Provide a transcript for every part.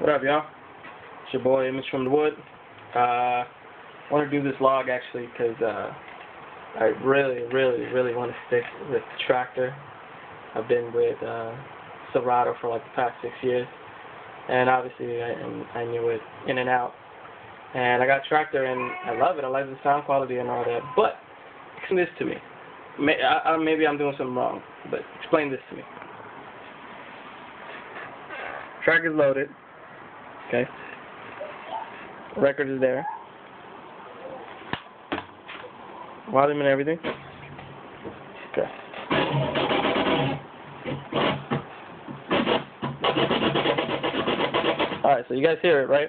What up, y'all? It's your boy, Image from the Wood. Uh, I want to do this log actually because uh, I really, really, really want to stick with the Traktor. I've been with uh, Serato for like the past six years, and obviously I, I knew it in and out. And I got Traktor, and I love it. I like the sound quality and all that. But explain this to me. May, I, I, maybe I'm doing something wrong, but explain this to me. Track is loaded. Okay. Record is there. Volume and everything. Okay. Alright, so you guys hear it, right?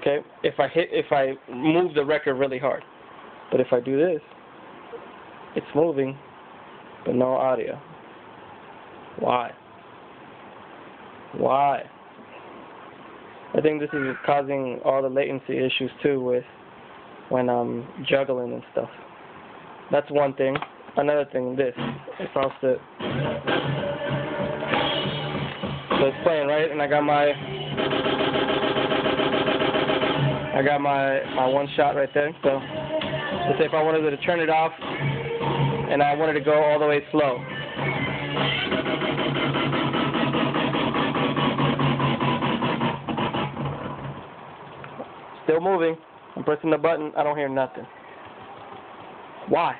Okay. If I hit if I move the record really hard. But if I do this, it's moving, but no audio. Why? Why? I think this is causing all the latency issues too with when I'm juggling and stuff. That's one thing. Another thing, this. If I was to so it's playing right and I got my I got my my one shot right there. So let's say if I wanted to turn it off and I wanted to go all the way slow. Still moving. I'm pressing the button. I don't hear nothing. Why?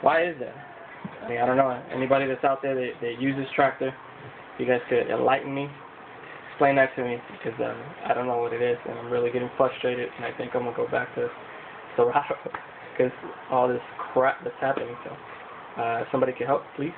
Why is that? I mean, I don't know. Anybody that's out there that, that uses Traktor, you guys could enlighten me, explain that to me, because uh, I don't know what it is, and I'm really getting frustrated, and I think I'm going to go back to Serato, because all this crap that's happening. So, uh, somebody can help, please.